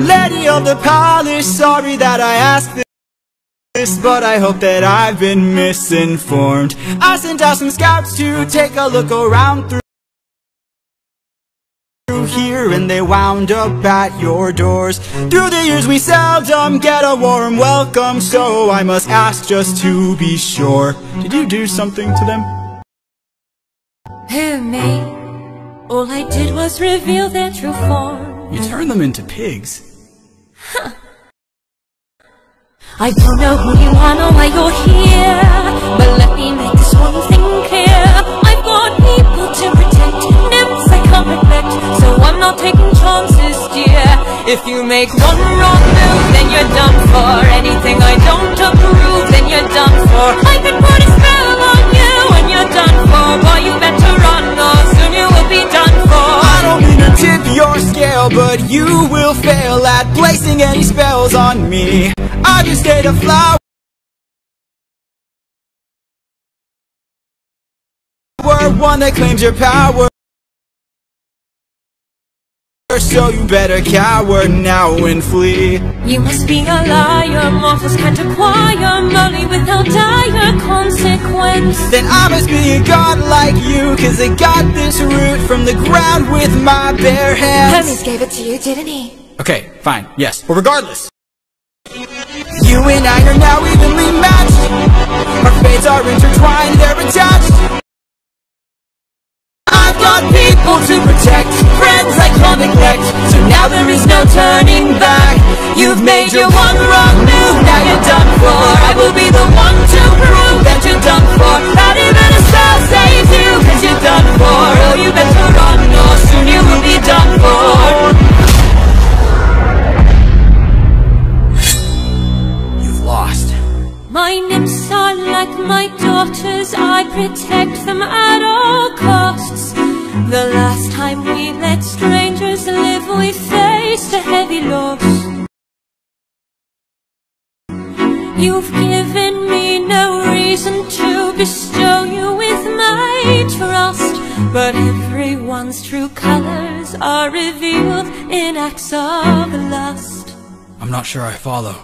Lady of the palace, sorry that I asked this But I hope that I've been misinformed I sent out some scouts to take a look around through here and they wound up at your doors Through the years we seldom get a warm welcome So I must ask just to be sure Did you do something to them? Who, me? All I did was reveal their true form You turned them into pigs I don't know who you are nor why you're here But let me make this one thing clear. I've got people to protect Nymphs I can't neglect So I'm not taking chances, dear. If you make one wrong move Then you're done for. Anything I don't approve Then you're done for. I could put a spell on you And you're done for Boy, you better run Or soon you will be done for. I don't mean to tip your scale But you will fail at placing any spells on me I just ate a flower One that claims your power. So you better cower now and flee. You must be a liar Mortals can't acquire moly without dire consequence. Then I must be a god like you Cause I got this root from the ground with my bare hands. Hermes gave it to you, didn't he? Okay, fine, yes, but regardless you and I are now evenly matched. Our fates are intertwined, they're attached. I've got people to protect Friends I can't neglect. So now there is no turning back. You've made your one wrong move Now you're done for. I will be My nymphs are like my daughters I protect them at all costs. The last time we let strangers live We faced a heavy loss. You've given me no reason to bestow you with my trust But everyone's true colors are revealed in acts of lust. I'm not sure I follow